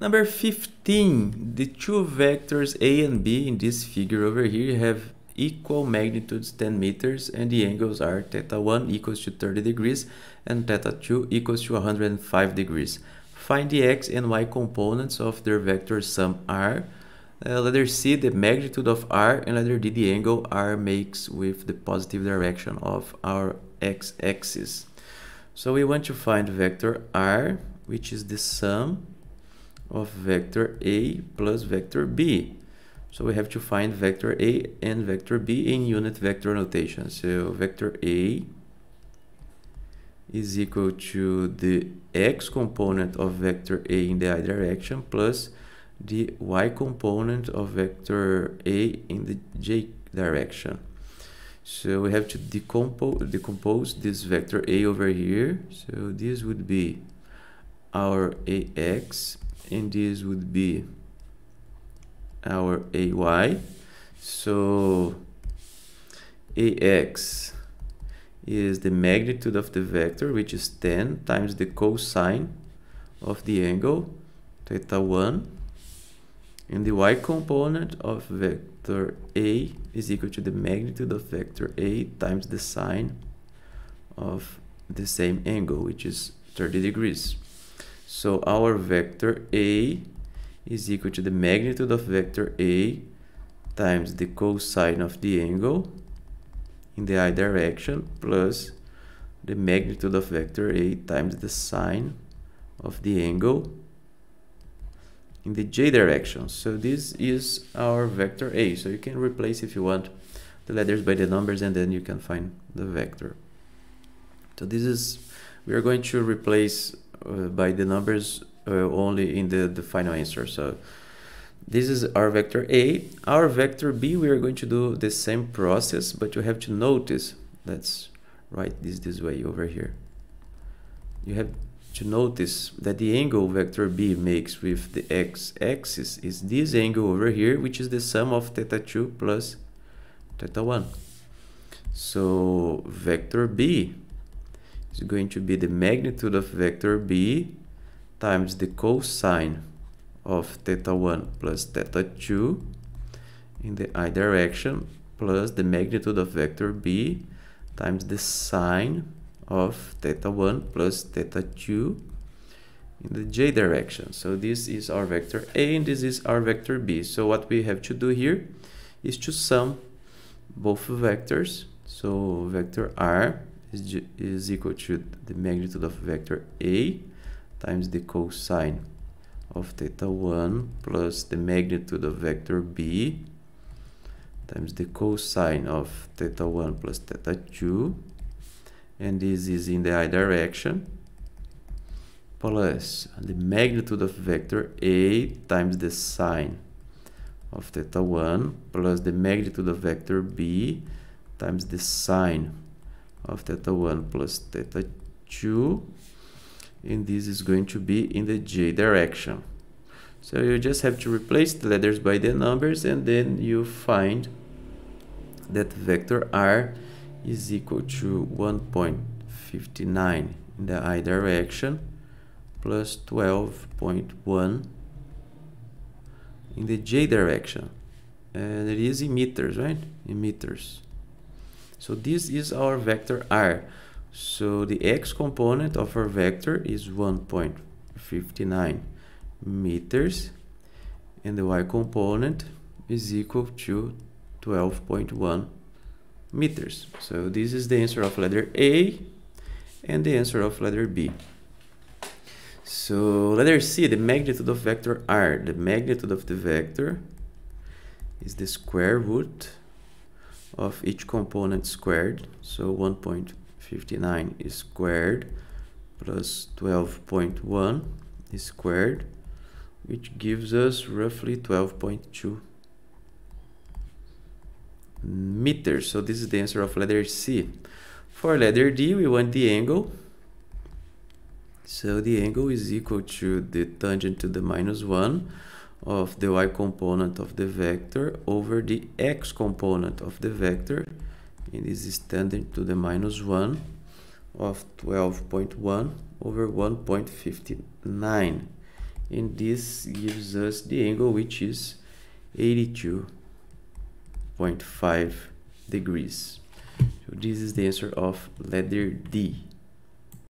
Number 15, the two vectors a and b in this figure over here have equal magnitudes 10 meters and the angles are theta 1 equals to 30 degrees and theta 2 equals to 105 degrees. Find the x and y components of their vector sum r. Uh, letter C, the magnitude of r and letter D, the angle r makes with the positive direction of our x-axis. So we want to find vector r, which is the sum of vector a plus vector b. So we have to find vector A and vector B in unit vector notation. So vector A is equal to the x component of vector A in the i direction plus the y component of vector A in the j direction. So we have to decompose, decompose this vector A over here. So this would be our AX and this would be our AY. So AX is the magnitude of the vector, which is 10 times the cosine of the angle, theta 1. And the y component of vector A is equal to the magnitude of vector A times the sine of the same angle, which is 30 degrees. So our vector A is equal to the magnitude of vector A times the cosine of the angle in the i direction plus the magnitude of vector A times the sine of the angle in the j direction. So this is our vector A. So you can replace if you want the letters by the numbers and then you can find the vector. So this is, we are going to replace by the numbers uh, only in the, the final answer. So this is our vector A. Our vector B, we are going to do the same process, but you have to notice, let's write this this way over here. You have to notice that the angle vector B makes with the x-axis is this angle over here, which is the sum of theta 2 plus theta 1. So vector B is going to be the magnitude of vector B times the cosine of theta 1 plus theta 2 in the i direction plus the magnitude of vector b times the sine of theta 1 plus theta 2 in the j direction. So this is our vector A and this is our vector B. So what we have to do here is to sum both vectors. So vector R is, is equal to the magnitude of vector A times the cosine of theta 1 plus the magnitude of vector b times the cosine of theta 1 plus theta 2 and this is in the i direction plus the magnitude of vector a times the sine of theta 1 plus the magnitude of vector b times the sine of theta 1 plus theta 2 and this is going to be in the j direction. So you just have to replace the letters by the numbers and then you find that vector r is equal to 1.59 in the i direction plus 12.1 in the j direction. And it is in meters right? In meters so this is our vector r so the x component of our vector is 1.59 meters and the y component is equal to 12.1 meters. So this is the answer of letter A and the answer of letter B. So letter C, the magnitude of vector R. The magnitude of the vector is the square root of each component squared. So 1.59 is squared plus 12.1 is squared which gives us roughly 12.2 meters. So this is the answer of letter C. For letter D we want the angle. So the angle is equal to the tangent to the minus 1 of the y component of the vector over the x component of the vector and this is tangent to the minus 1 of 12.1 over 1.59 and this gives us the angle which is 82.5 degrees. So this is the answer of letter D.